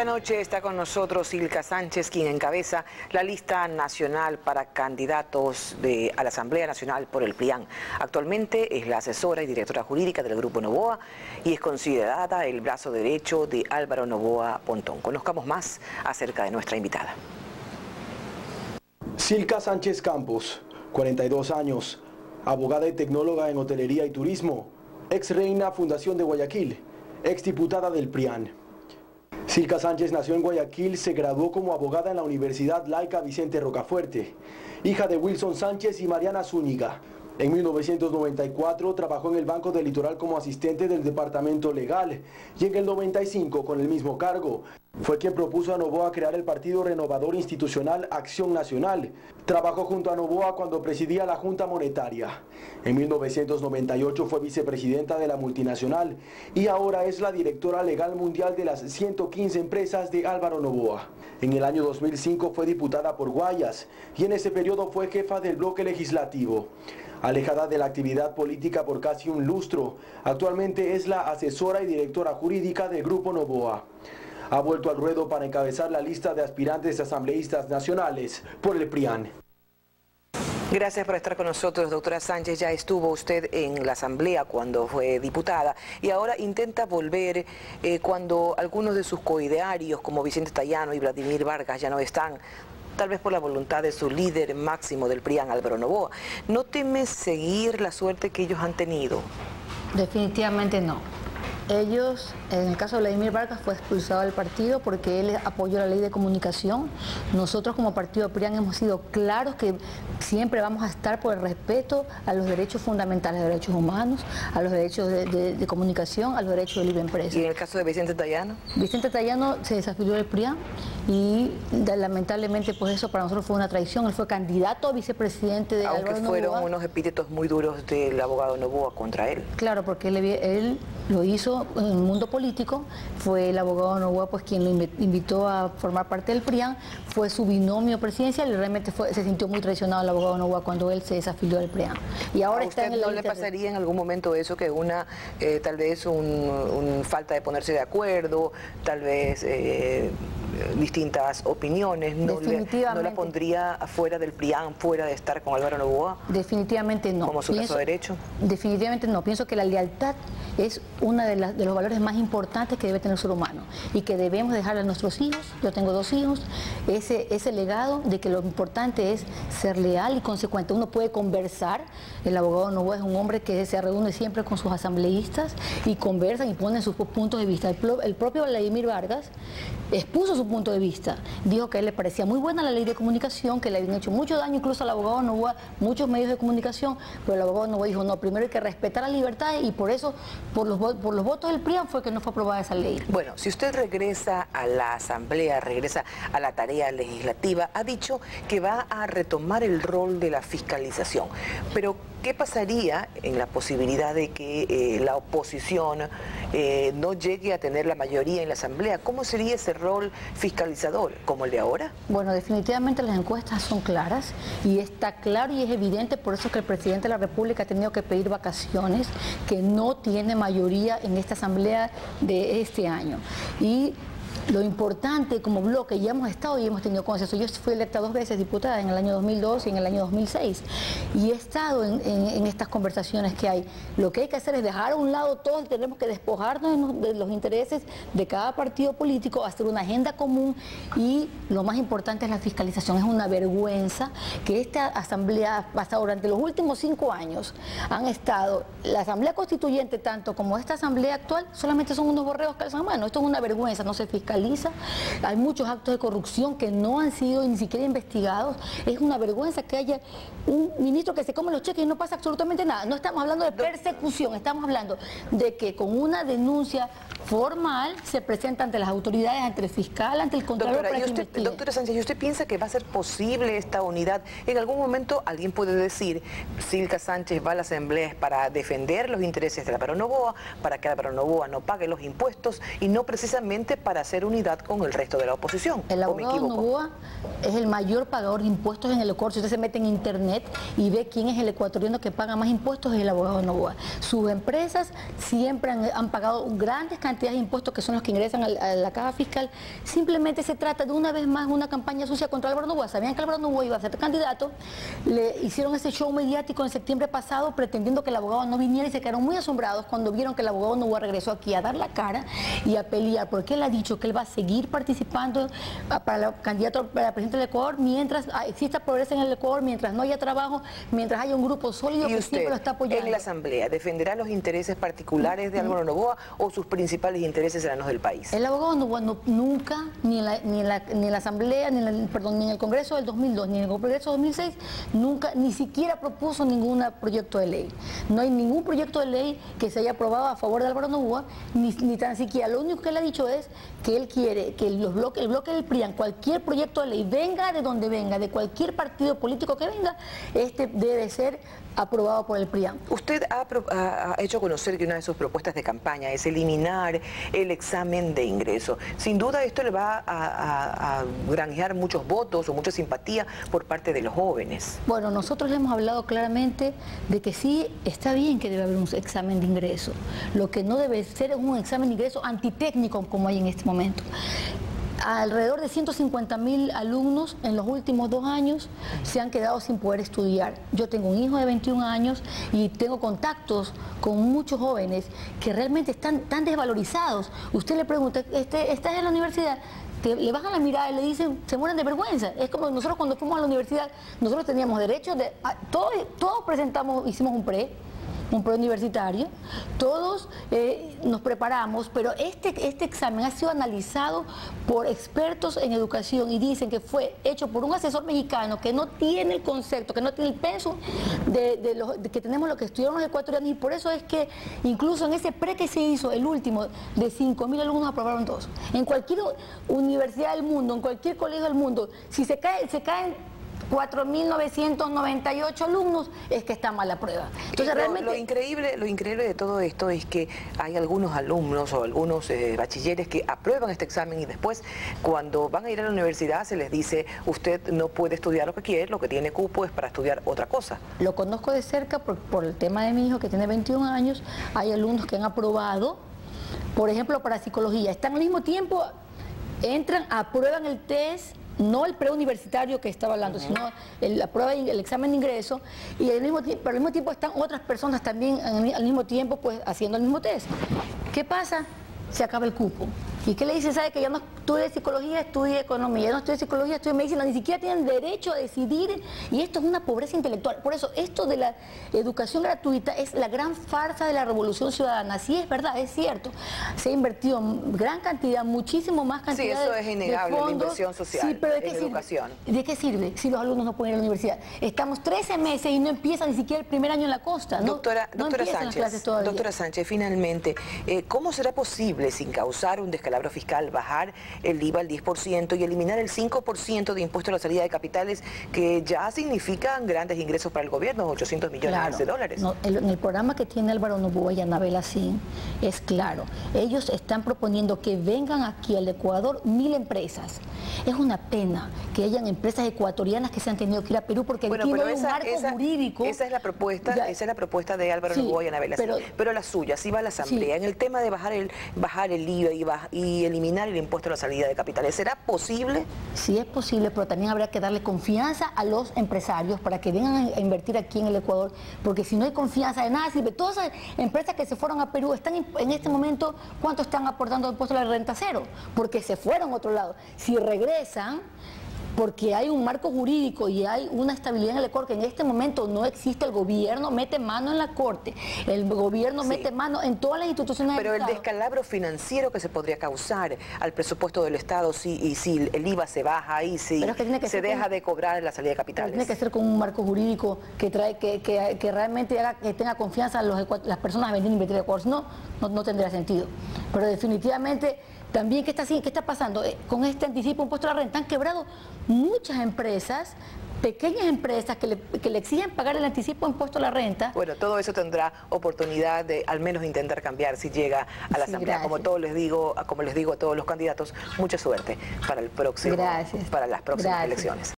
esta noche está con nosotros Silka Sánchez, quien encabeza la lista nacional para candidatos de, a la Asamblea Nacional por el PRIAN. Actualmente es la asesora y directora jurídica del Grupo Novoa y es considerada el brazo derecho de Álvaro Novoa Pontón. Conozcamos más acerca de nuestra invitada. Silka Sánchez Campos, 42 años, abogada y tecnóloga en hotelería y turismo, ex reina Fundación de Guayaquil, ex diputada del PRIAN. Silka Sánchez nació en Guayaquil, se graduó como abogada en la Universidad Laica Vicente Rocafuerte, hija de Wilson Sánchez y Mariana Zúñiga. En 1994 trabajó en el Banco del Litoral como asistente del Departamento Legal y en el 95 con el mismo cargo. Fue quien propuso a Novoa crear el Partido Renovador Institucional Acción Nacional. Trabajó junto a Novoa cuando presidía la Junta Monetaria. En 1998 fue vicepresidenta de la multinacional y ahora es la directora legal mundial de las 115 empresas de Álvaro Novoa. En el año 2005 fue diputada por Guayas y en ese periodo fue jefa del bloque legislativo. Alejada de la actividad política por casi un lustro, actualmente es la asesora y directora jurídica del Grupo Novoa. Ha vuelto al ruedo para encabezar la lista de aspirantes asambleístas nacionales por el PRIAN. Gracias por estar con nosotros, doctora Sánchez. Ya estuvo usted en la Asamblea cuando fue diputada y ahora intenta volver eh, cuando algunos de sus coidearios, como Vicente Tallano y Vladimir Vargas, ya no están tal vez por la voluntad de su líder máximo del PRIAN, Álvaro Novoa. ¿No teme seguir la suerte que ellos han tenido? Definitivamente no. Ellos, en el caso de Vladimir Vargas, fue expulsado del partido porque él apoyó la ley de comunicación. Nosotros como partido PRIAN hemos sido claros que siempre vamos a estar por el respeto a los derechos fundamentales, a los derechos humanos, a los derechos de, comunicación, a los derechos de libre empresa. ¿Y en el caso de Vicente Tallano? Vicente Tallano se desafilió del PRIAN y lamentablemente pues eso para nosotros fue una traición. Él fue candidato a vicepresidente de Aunque fueron unos epítetos muy duros del abogado Novoa contra él. Claro, porque él, él lo hizo en el mundo político, fue el abogado Novoa pues quien lo invitó a formar parte del PRIAN, fue su binomio presidencial y realmente se sintió muy traicionado el abogado Novoa cuando él se desafilió del PRIAN. Y ahora ¿A usted no le pasaría en algún momento eso que una, eh, tal vez un, falta de ponerse de acuerdo, tal vez eh, distintas opiniones, no, le, no la pondría afuera del PRIAN, fuera de estar con Álvaro Novoa? Definitivamente no. ¿Como su caso de derecho? Definitivamente no. Pienso que la lealtad es uno de, los valores más importantes que debe tener el ser humano y que debemos dejarle a nuestros hijos, yo tengo dos hijos, ese, ese legado de que lo importante es ser leal y consecuente. Uno puede conversar, el abogado Novoa es un hombre que se reúne siempre con sus asambleístas y conversan y ponen sus puntos de vista. El, propio Vladimir Vargas expuso su punto de vista, dijo que a le parecía muy buena la ley de comunicación, que le habían hecho mucho daño incluso al abogado Novoa, muchos medios de comunicación, pero el abogado Novoa dijo, no, primero hay que respetar la libertad y por eso por los, por los votos del PRIAN fue que no fue aprobada esa ley. Bueno, si usted regresa a la Asamblea, regresa a la tarea legislativa, ha dicho que va a retomar el rol de la fiscalización. Pero, ¿qué pasaría en la posibilidad de que eh, la oposición eh, no llegue a tener la mayoría en la Asamblea? ¿Cómo sería ese rol fiscalizador? ¿Como el de ahora? Bueno, definitivamente las encuestas son claras y está claro y es evidente por eso que el presidente de la República ha tenido que pedir vacaciones, que no tiene mayoría en esta Asamblea de este año. Y lo importante como bloque, ya hemos estado y hemos tenido consenso. Yo fui electa dos veces diputada, en el año 2002 y en el año 2006, y he estado en, estas conversaciones que hay. Lo que hay que hacer es dejar a un lado todos, tenemos que despojarnos de los intereses de cada partido político, hacer una agenda común y lo más importante es la fiscalización. Es una vergüenza que esta asamblea, pasado durante los últimos cinco años, han estado, la asamblea constituyente tanto como esta asamblea actual, solamente son unos borreos mano. Esto es una vergüenza, no se fiscaliza hay muchos actos de corrupción que no han sido ni siquiera investigados. Es una vergüenza que haya un ministro que se come los cheques y no pasa absolutamente nada. No estamos hablando de persecución, estamos hablando de que con una denuncia formal se presenta ante las autoridades, ante el fiscal, ante el contralor doctora, para usted, Doctora Sánchez, ¿y usted piensa que va a ser posible esta unidad? En algún momento alguien puede decir, Silka Sánchez va a las asambleas para defender los intereses de la Novoa, para que la Novoa no pague los impuestos y no precisamente para hacer unidad con el resto de la oposición. El abogado Novoa es el mayor pagador de impuestos en el Ecuador. Si usted se mete en internet y ve quién es el ecuatoriano que paga más impuestos, es el abogado Novoa. Sus empresas siempre han, pagado grandes cantidades de impuestos que son los que ingresan a, la caja fiscal. Simplemente se trata de una vez más una campaña sucia contra Álvaro Novoa. Sabían que Álvaro Novoa iba a ser candidato, le hicieron ese show mediático en septiembre pasado pretendiendo que el abogado no viniera y se quedaron muy asombrados cuando vieron que el abogado Novoa regresó aquí a dar la cara y a pelear, porque él ha dicho que él va a seguir participando para el candidato para presidente del Ecuador mientras exista pobreza en el Ecuador, mientras no haya trabajo, mientras haya un grupo sólido que siempre lo está apoyando. en la Asamblea defenderá los intereses particulares de Álvaro Novoa o sus principales intereses serán los del país? El abogado Novoa nunca, ni en, la, ni, la, ni en la Asamblea, ni en el, perdón, ni en el Congreso del 2002, ni en el Congreso del 2006, nunca, ni siquiera propuso ningún proyecto de ley. No hay ningún proyecto de ley que se haya aprobado a favor de Álvaro Novoa, ni, ni tan siquiera. Lo único que él ha dicho es que él quiere que los bloques, el bloque del PRIAN, cualquier proyecto de ley, venga de donde venga, de cualquier partido político que venga, este debe ser aprobado por el PRIAN. Usted ha, hecho conocer que una de sus propuestas de campaña es eliminar el examen de ingreso. Sin duda esto le va a, a, granjear muchos votos o mucha simpatía por parte de los jóvenes. Bueno, nosotros le hemos hablado claramente de que sí está bien que debe haber un examen de ingreso. Lo que no debe ser es un examen de ingreso antitécnico como hay en este momento alrededor de 150 mil alumnos en los últimos dos años se han quedado sin poder estudiar. Yo tengo un hijo de 21 años y tengo contactos con muchos jóvenes que realmente están tan desvalorizados. Usted le pregunta, este, ¿estás en la universidad? le bajan la mirada y le dicen, se mueren de vergüenza. Es como nosotros cuando fuimos a la universidad, nosotros teníamos derecho de, todos, todos presentamos, hicimos un pre, un preuniversitario, todos eh, nos preparamos, pero este, este examen ha sido analizado por expertos en educación y dicen que fue hecho por un asesor mexicano que no tiene el concepto, que no tiene el peso de, los, que tenemos los que estudiaron los ecuatorianos y por eso es que incluso en ese pre que se hizo, el último, de 5.000 alumnos aprobaron todos. En cualquier universidad del mundo, en cualquier colegio del mundo, si se, cae, se caen 4.998 alumnos, es que está mal la prueba. Entonces, realmente... Lo increíble, lo increíble de todo esto es que hay algunos alumnos o algunos eh, bachilleres que aprueban este examen y después, cuando van a ir a la universidad, se les dice, usted no puede estudiar lo que quiere, lo que tiene cupo es para estudiar otra cosa. Lo conozco de cerca por, por el tema de mi hijo, que tiene 21 años. Hay alumnos que han aprobado, por ejemplo, para psicología. Están al mismo tiempo, entran, aprueban el test no el preuniversitario que estaba hablando, sino la prueba, el examen de ingreso, y al mismo, pero al mismo tiempo están otras personas también al mismo tiempo pues haciendo el mismo test. ¿Qué pasa? Se acaba el cupo. ¿Y qué le dice? ¿Sabe que ya no estudie psicología, estudie economía? Ya no estudie psicología, estudie medicina. Ni siquiera tienen derecho a decidir. Y esto es una pobreza intelectual. Por eso, esto de la educación gratuita es la gran farsa de la revolución ciudadana. Sí, es verdad, es cierto. Se ha invertido gran cantidad, muchísimo más cantidad Sí, eso es innegable, la inversión social sí, pero ¿de qué educación. ¿De qué sirve si los alumnos no pueden ir a la universidad? Estamos 13 meses y no empieza ni siquiera el primer año en la costa. Doctora, doctora Sánchez, doctora Sánchez, finalmente, eh, ¿cómo será posible sin causar un descalabro fiscal, bajar el IVA al 10% y eliminar el 5% de impuesto a la salida de capitales, que ya significan grandes ingresos para el gobierno, 800 millones de dólares. en el programa que tiene Álvaro Novoa y Anabel Asín es claro. Ellos están proponiendo que vengan aquí al Ecuador mil empresas. Es una pena que hayan empresas ecuatorianas que se han tenido que ir a Perú porque aquí no hay un marco jurídico. Esa es la propuesta, esa es la propuesta de Álvaro Novoa y Anabel Asín. Pero, la suya, si va a la Asamblea, en el tema de bajar el, bajar el IVA y, y eliminar el impuesto a la salida de capitales. ¿Será posible? Sí es posible, pero también habrá que darle confianza a los empresarios para que vengan a invertir aquí en el Ecuador, porque si no hay confianza de nada sirve. Todas las empresas que se fueron a Perú están en este momento, ¿cuánto están aportando al impuesto a la renta cero? Porque se fueron a otro lado. Si regresan, porque hay un marco jurídico y hay una estabilidad en el Ecuador que en este momento no existe, el gobierno mete mano en la Corte, el gobierno mete mano en todas las instituciones Pero el descalabro financiero que se podría causar al presupuesto del Estado si, y si el IVA se baja y si se deja de cobrar la salida de capitales. Tiene que ser con un marco jurídico que trae que, que, realmente haga que tenga confianza los, las personas a venir a invertir en Ecuador, no, no, no tendría sentido. Pero definitivamente también, ¿qué está, qué está pasando? Eh, con este anticipo impuesto a la renta han quebrado muchas empresas pequeñas empresas que le, que le exigen pagar el anticipo impuesto a la renta. Bueno, todo eso tendrá oportunidad de al menos intentar cambiar si llega a la Asamblea. Como todos les digo, como les digo a todos los candidatos, mucha suerte para el próximo, para las próximas elecciones.